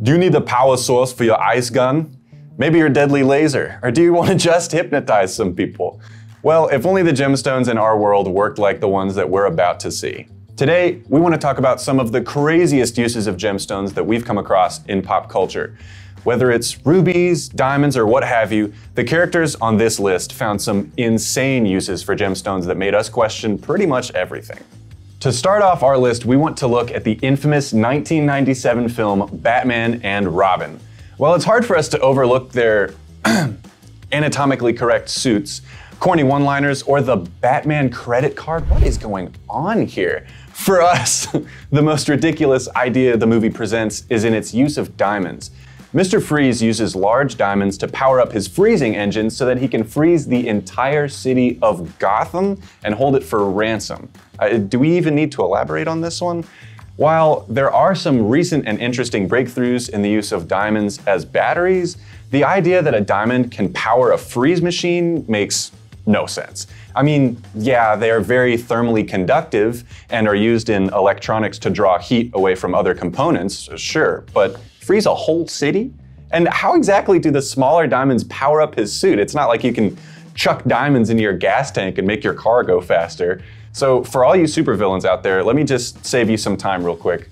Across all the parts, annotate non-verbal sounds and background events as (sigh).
Do you need the power source for your ice gun? Maybe your deadly laser? Or do you want to (laughs) just hypnotize some people? Well, if only the gemstones in our world worked like the ones that we're about to see. Today, we want to talk about some of the craziest uses of gemstones that we've come across in pop culture. Whether it's rubies, diamonds, or what have you, the characters on this list found some insane uses for gemstones that made us question pretty much everything. To start off our list, we want to look at the infamous 1997 film Batman and Robin. While it's hard for us to overlook their (clears throat) anatomically correct suits, corny one liners, or the Batman credit card, what is going on here? For us, (laughs) the most ridiculous idea the movie presents is in its use of diamonds. Mr. Freeze uses large diamonds to power up his freezing engine so that he can freeze the entire city of Gotham and hold it for ransom. Uh, do we even need to elaborate on this one? While there are some recent and interesting breakthroughs in the use of diamonds as batteries, the idea that a diamond can power a freeze machine makes no sense. I mean, yeah, they are very thermally conductive and are used in electronics to draw heat away from other components, sure, but freeze a whole city? And how exactly do the smaller diamonds power up his suit? It's not like you can chuck diamonds into your gas tank and make your car go faster. So, for all you supervillains out there, let me just save you some time real quick.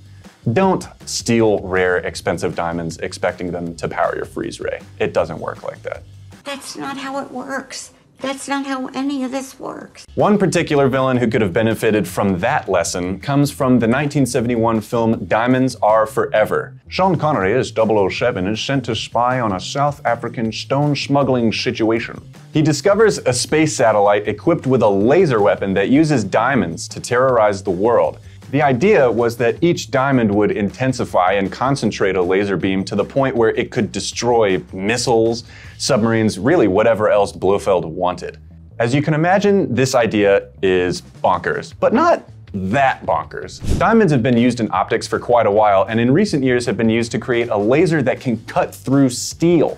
Don't steal rare, expensive diamonds expecting them to power your freeze ray. It doesn't work like that. That's not how it works. That's not how any of this works. One particular villain who could have benefited from that lesson comes from the 1971 film Diamonds Are Forever. Sean Connery as 007 is sent to spy on a South African stone smuggling situation. He discovers a space satellite equipped with a laser weapon that uses diamonds to terrorize the world. The idea was that each diamond would intensify and concentrate a laser beam to the point where it could destroy missiles, submarines, really whatever else Blofeld wanted. As you can imagine, this idea is bonkers, but not that bonkers. Diamonds have been used in optics for quite a while, and in recent years have been used to create a laser that can cut through steel.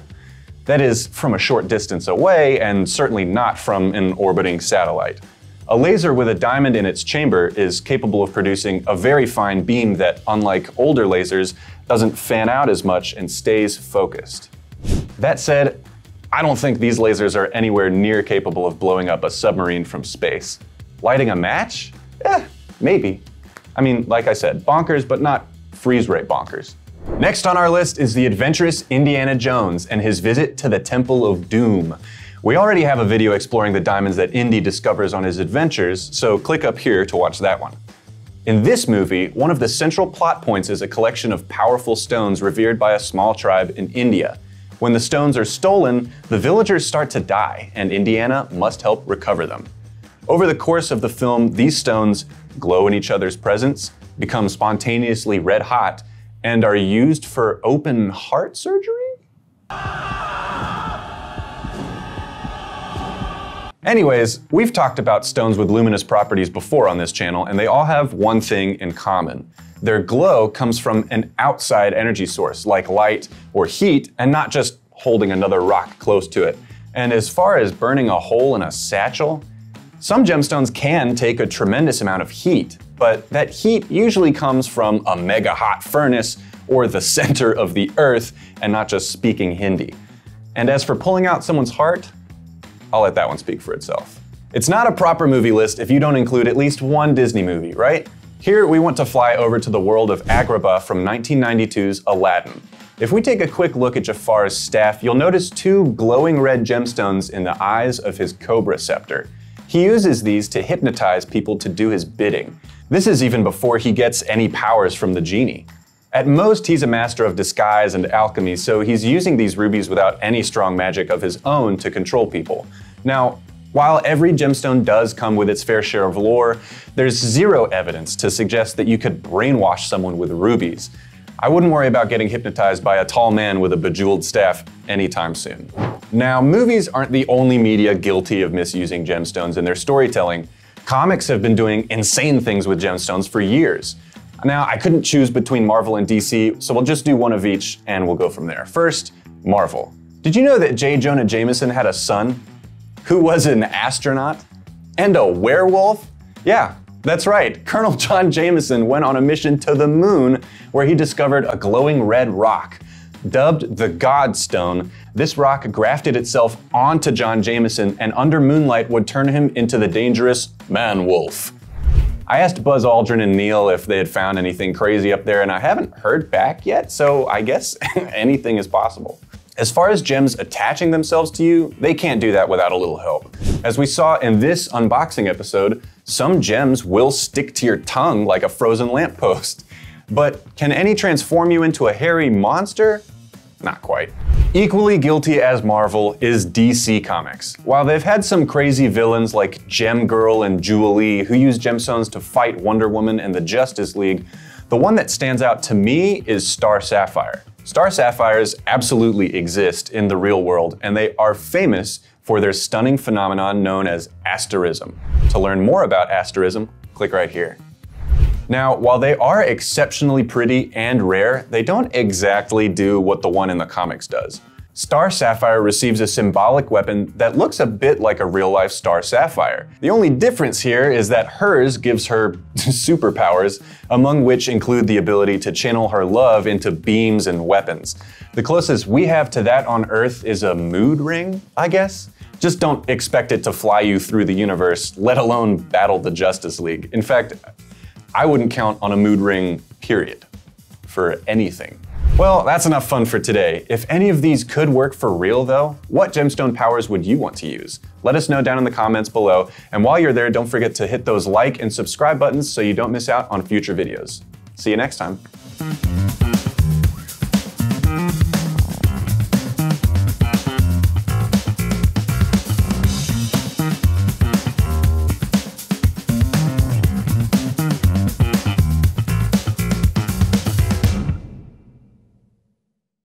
That is, from a short distance away, and certainly not from an orbiting satellite. A laser with a diamond in its chamber is capable of producing a very fine beam that, unlike older lasers, doesn't fan out as much and stays focused. That said, I don't think these lasers are anywhere near capable of blowing up a submarine from space. Lighting a match? Eh, maybe. I mean, like I said, bonkers, but not freeze ray bonkers. Next on our list is the adventurous Indiana Jones and his visit to the Temple of Doom. We already have a video exploring the diamonds that Indy discovers on his adventures, so click up here to watch that one. In this movie, one of the central plot points is a collection of powerful stones revered by a small tribe in India. When the stones are stolen, the villagers start to die, and Indiana must help recover them. Over the course of the film, these stones glow in each other's presence, become spontaneously red hot, and are used for open heart surgery? Anyways, we've talked about stones with luminous properties before on this channel, and they all have one thing in common. Their glow comes from an outside energy source, like light or heat, and not just holding another rock close to it. And as far as burning a hole in a satchel, some gemstones can take a tremendous amount of heat, but that heat usually comes from a mega hot furnace or the (laughs) center of the earth, and not just speaking Hindi. And as for pulling out someone's heart, I'll let that one speak for itself. It's not a proper movie list if you don't include at least one Disney movie, right? Here we want to fly over to the world of Agrabah from 1992's Aladdin. If we take a quick look at Jafar's staff, you'll notice two glowing red gemstones in the eyes of his cobra scepter. He uses these to hypnotize people to do his bidding. This is even before he gets any powers from the genie. At most, he's a master of disguise and alchemy, so he's using these rubies without any strong magic of his own to control people. Now, while every gemstone does come with its fair share of lore, there's zero evidence to suggest that you could brainwash someone with rubies. I wouldn't worry about getting hypnotized by a tall man with a bejeweled staff anytime soon. Now, movies aren't the only media guilty of misusing gemstones in their storytelling. Comics have been doing insane things with gemstones for years. Now, I couldn't choose between Marvel and DC, so we'll just do one of each and we'll go from there. First, Marvel. Did you know that J. Jonah Jameson had a son who was an astronaut and a werewolf? Yeah, that's right. (laughs) Colonel John Jameson went on a mission to the moon where he discovered a glowing red rock. Dubbed the Godstone, this rock grafted itself onto John Jameson and under moonlight would turn him into the dangerous Man Wolf. I asked Buzz Aldrin and Neil if they had found anything crazy up there, and I haven't heard back yet, so I guess (laughs) anything is possible. As far as gems attaching themselves to you, they can't do that without a little help. As we saw in this unboxing episode, some gems will stick to your tongue like a frozen lamppost. (laughs) But can any transform you into a hairy monster? Not quite. Equally guilty as Marvel is DC Comics. While they've had some crazy villains like Gem Girl and Jewelee who use gemstones to fight Wonder Woman and the Justice League, the one that stands out to me is Star Sapphire. Star sapphires absolutely exist in the real world, and they are famous for their stunning phenomenon known as asterism. To learn more about asterism, click right here. Now, while they are exceptionally pretty and rare, they don't exactly do what the one in the comics does. Star Sapphire receives a symbolic weapon that looks a bit like a real life Star Sapphire. The only difference here is that hers gives her (laughs) superpowers, among which include the ability to channel her love into beams and weapons. The closest we have to that on Earth is a mood ring, I guess. Just don't expect it to fly you through the universe, let alone battle the Justice League. In fact, I wouldn't count on a mood ring, period, for anything. Well, that's enough fun for today. If any of these could work for real though, what gemstone powers would you want to use? Let us know down in the comments below. And while you're there, don't forget to hit those like and subscribe buttons so you don't miss out on future videos. See you next time.